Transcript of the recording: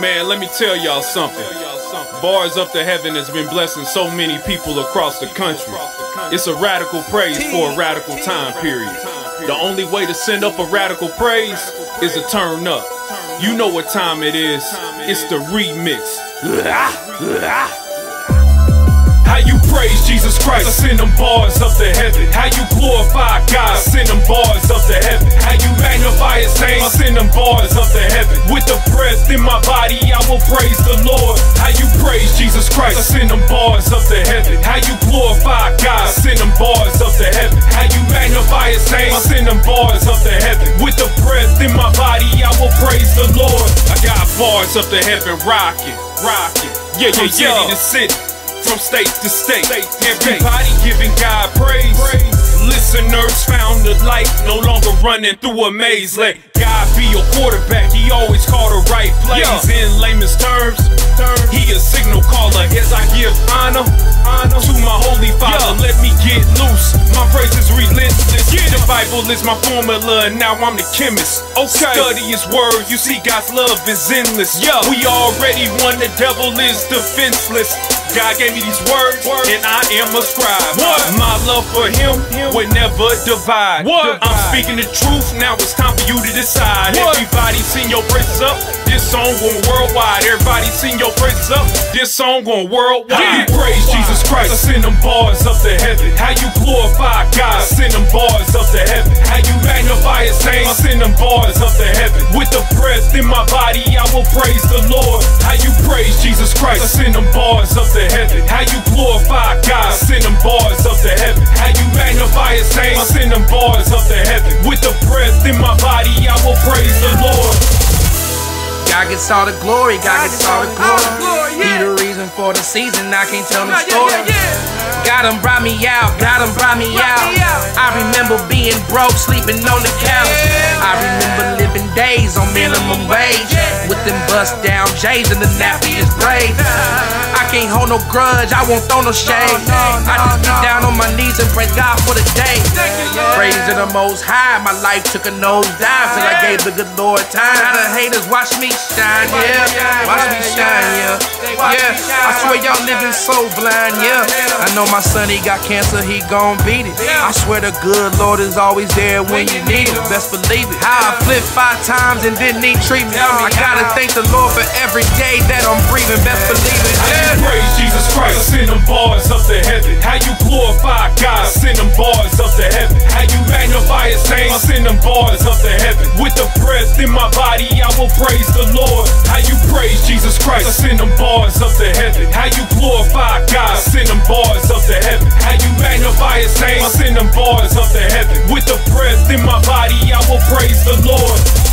Man, let me tell y'all something. Bars Up to Heaven has been blessing so many people across the country. It's a radical praise for a radical time period. The only way to send up a radical praise is to turn up. You know what time it is. It's the remix. How you praise Jesus Christ? I send them bars up to heaven. How you glorify God? Send them bars up to heaven. How you magnify His name? I send them bars up to heaven. With the breath in my body, I will praise the Lord. How you praise Jesus Christ? I send them bars up to heaven. How you glorify God? I send them bars up to heaven. How you magnify His name? I send them bars up to heaven. With the breath in my body, I will praise the Lord. I got bars up to heaven, rocking, rocking. Yeah, yeah, yeah. The city from state to state. Everybody running through a maze. Let God be your quarterback, he always call the right plays. In layman's terms, he a signal caller as I give honor, honor to my holy father. Let me get loose, my praise is relentless. The Bible is my formula, and now I'm the chemist. Okay. Study his word, you see God's love is endless. We already won, the devil is defenseless. God gave me these words, and I am a scribe. What? My love for Him will never divide. What? I'm speaking the truth, now it's time for you to decide. What? Everybody sing your praises up, this song going worldwide. Everybody sing your praises up, this song going worldwide. You praise Jesus Christ, I send them bars up to heaven. How you glorify God, I send them bars up to heaven. How you magnify His name, I send them bars up to heaven. With the breath in my body, I will praise the Lord. How you praise Jesus Christ, I send them bars up to heaven. How you glorify God, I send them bars up to heaven. How you magnify His name, I send them bars up to heaven. With the breath in my body, I will praise the Lord. God gets all the glory, God gets all the glory. He the reason for the season, I can't tell the story. God done brought me out, God done brought me out. I remember being broke, sleeping on the couch. I remember living days on minimum wage with them bust down J's and the nappiest braids. I can't hold no grudge, I won't throw no shade. I just get down on my knees and praise God for the day. Praise to the most high, my life took a nosedive till I gave the good Lord time. Now the haters watch me shine, yeah. Watch me shine, yeah. Yeah, I swear y'all living so blind, yeah. I know my son, he got cancer, he gon' beat it. I swear the good Lord is always there when you need him. Best believe it. How I flipped five times and didn't need treatment. I gotta thank the Lord for every day that I'm breathing. Best believe it, yeah. praise Jesus Christ, send them bars up to heaven. How you glorify God, send them bars up to heaven. How you magnify His name, send them bars up to heaven. With the breath in my body, I will praise the Lord. How you praise Jesus Christ, I send them bars up to heaven. How you glorify God, send them bars up to heaven. How you magnify His name, send them bars up to heaven. With the breath in my body, I will praise the Lord.